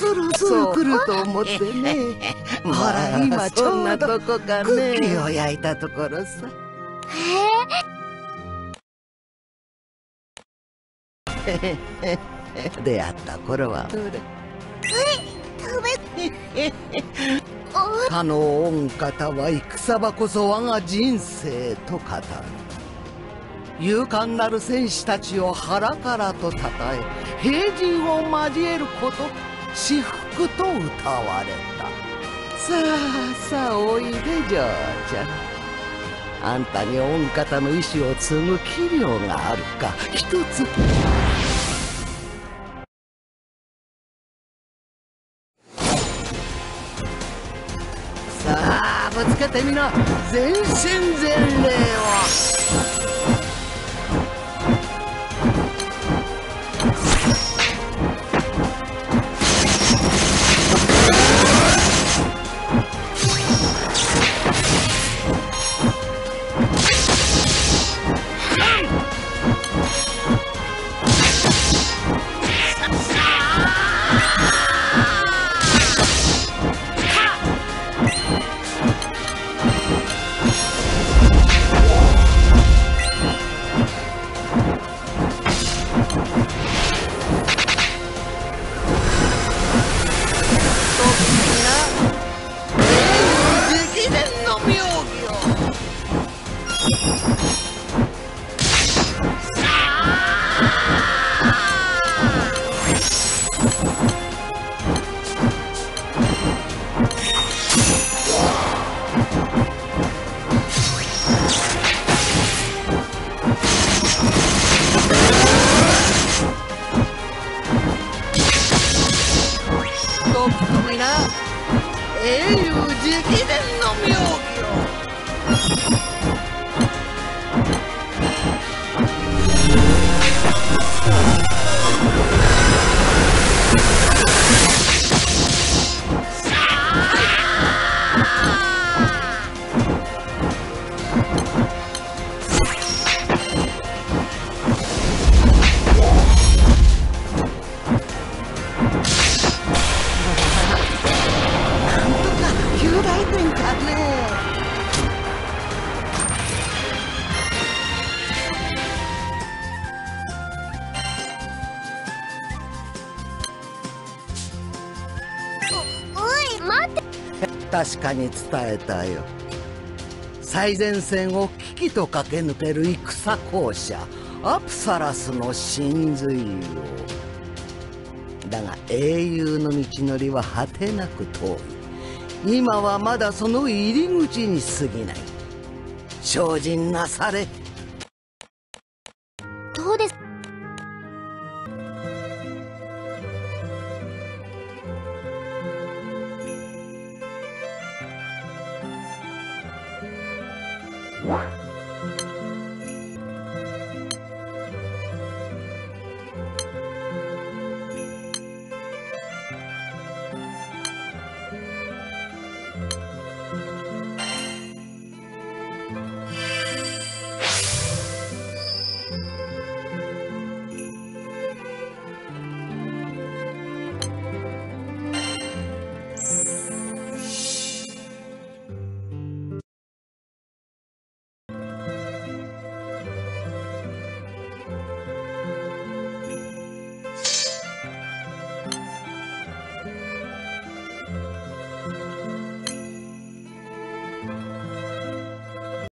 そろそろ来ると思ってね。ほら今ちょうどクッキーを焼いたところさ。へえ出会った頃は。どれ？かの御方は戦場こそ我が人生と語る。勇敢なる戦士たちを腹からとたたえ平人を交えること至福と歌われた。さあさあおいで嬢ちゃん。あんたに御方の意志を継ぐ器量があるか一つさあぶつけてみな全身全霊。英雄直伝の妙義確かに伝えたよ。最前線を危機と駆け抜ける戦校舎アプサラスの真髄を。だが英雄の道のりは果てなく遠い。今はまだその入り口に過ぎない。精進なされ。どうです？What?